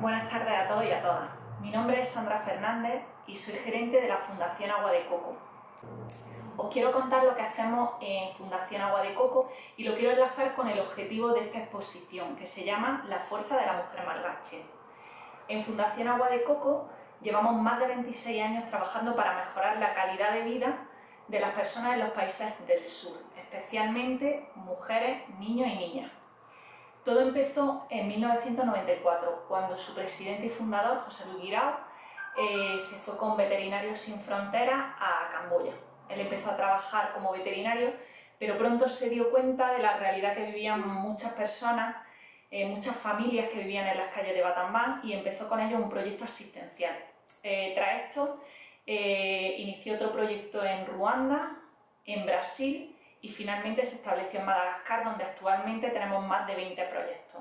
Buenas tardes a todos y a todas. Mi nombre es Sandra Fernández y soy gerente de la Fundación Agua de Coco. Os quiero contar lo que hacemos en Fundación Agua de Coco y lo quiero enlazar con el objetivo de esta exposición que se llama La fuerza de la mujer malgache. En Fundación Agua de Coco llevamos más de 26 años trabajando para mejorar la calidad de vida de las personas en los países del sur, especialmente mujeres, niños y niñas. Todo empezó en 1994, cuando su presidente y fundador, José Luis Guirao, eh, se fue con Veterinarios Sin Fronteras a Camboya. Él empezó a trabajar como veterinario, pero pronto se dio cuenta de la realidad que vivían muchas personas, eh, muchas familias que vivían en las calles de Batambán y empezó con ellos un proyecto asistencial. Eh, tras esto, inició otro proyecto en Ruanda, en Brasil y finalmente se estableció en Madagascar, donde actualmente tenemos más de 20 proyectos.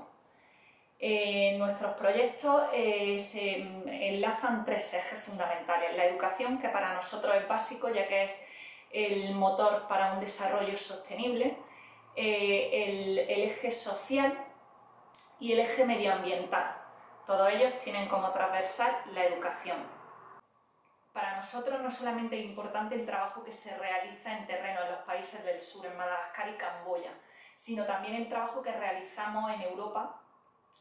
Eh, nuestros proyectos eh, se enlazan tres ejes fundamentales. La educación, que para nosotros es básico, ya que es el motor para un desarrollo sostenible, eh, el, el eje social y el eje medioambiental. Todos ellos tienen como transversal la educación. Para nosotros no solamente es importante el trabajo que se realiza en terreno en los países del sur, en Madagascar y Camboya, sino también el trabajo que realizamos en Europa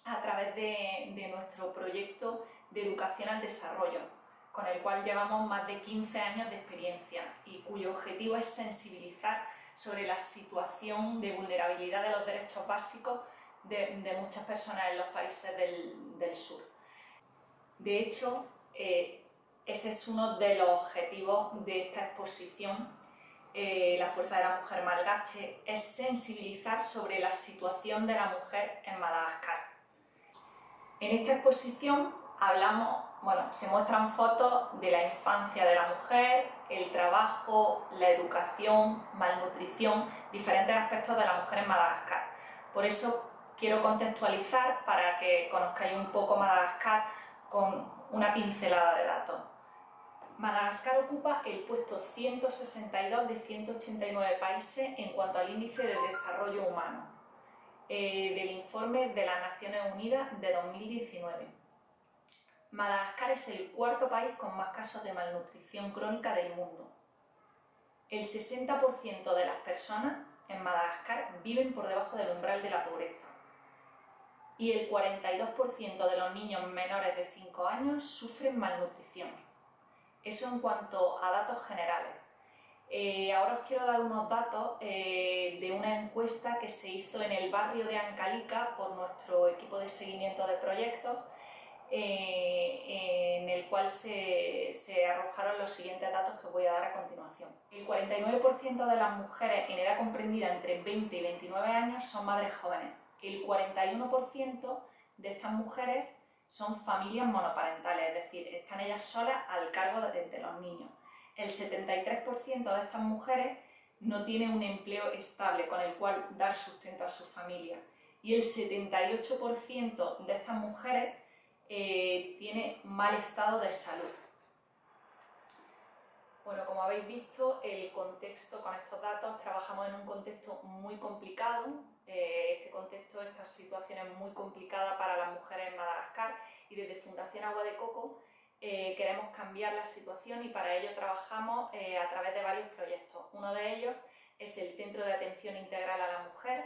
a través de, nuestro proyecto de educación al desarrollo, con el cual llevamos más de 15 años de experiencia y cuyo objetivo es sensibilizar sobre la situación de vulnerabilidad de los derechos básicos de, muchas personas en los países del, sur. De hecho, eh, ese es uno de los objetivos de esta exposición eh, la fuerza de la mujer malgache es sensibilizar sobre la situación de la mujer en Madagascar. En esta exposición hablamos, bueno, se muestran fotos de la infancia de la mujer, el trabajo, la educación, malnutrición, diferentes aspectos de la mujer en Madagascar. Por eso quiero contextualizar para que conozcáis un poco Madagascar con una pincelada de datos. Madagascar ocupa el puesto 162 de 189 países en cuanto al índice de desarrollo humano eh, del informe de las Naciones Unidas de 2019. Madagascar es el cuarto país con más casos de malnutrición crónica del mundo. El 60% de las personas en Madagascar viven por debajo del umbral de la pobreza y el 42% de los niños menores de 5 años sufren malnutrición. Eso en cuanto a datos generales. Eh, ahora os quiero dar unos datos eh, de una encuesta que se hizo en el barrio de Ancalica por nuestro equipo de seguimiento de proyectos, eh, en el cual se, se, arrojaron los siguientes datos que os voy a dar a continuación. El 49% de las mujeres en edad comprendida entre 20 y 29 años son madres jóvenes. El 41% de estas mujeres son familias monoparentales, es decir, están ellas solas al cargo de, los niños. El 73% de estas mujeres no tiene un empleo estable con el cual dar sustento a su familia y el 78% de estas mujeres eh, tiene mal estado de salud. Bueno, como habéis visto, el contexto con estos datos, trabajamos en un contexto muy complicado. Eh, este contexto, esta situación es muy complicada para las mujeres en Madagascar y desde Fundación Agua de Coco eh, queremos cambiar la situación y para ello trabajamos eh, a través de varios proyectos. Uno de ellos es el Centro de Atención Integral a la Mujer,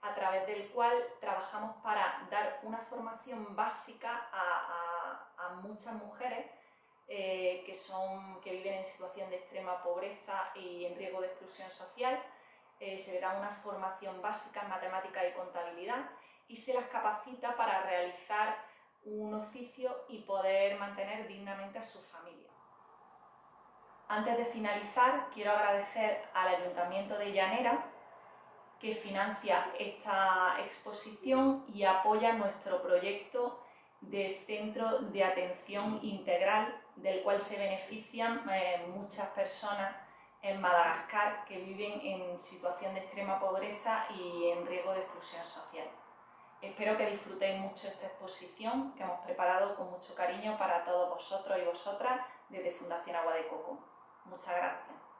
a través del cual trabajamos para dar una formación básica a muchas mujeres eh, que, son, que viven en situación de extrema pobreza y en riesgo de exclusión social. Eh, se le da una formación básica en matemática y contabilidad y se las capacita para realizar un oficio y poder mantener dignamente a su familia. Antes de finalizar, quiero agradecer al Ayuntamiento de Llanera que financia esta exposición y apoya nuestro proyecto de centro de atención integral del cual se benefician eh, muchas personas en Madagascar que viven en situación de extrema pobreza y en riesgo de exclusión social. Espero que disfrutéis mucho esta exposición que hemos preparado con mucho cariño para todos vosotros y vosotras desde Fundación Agua de Coco. Muchas gracias.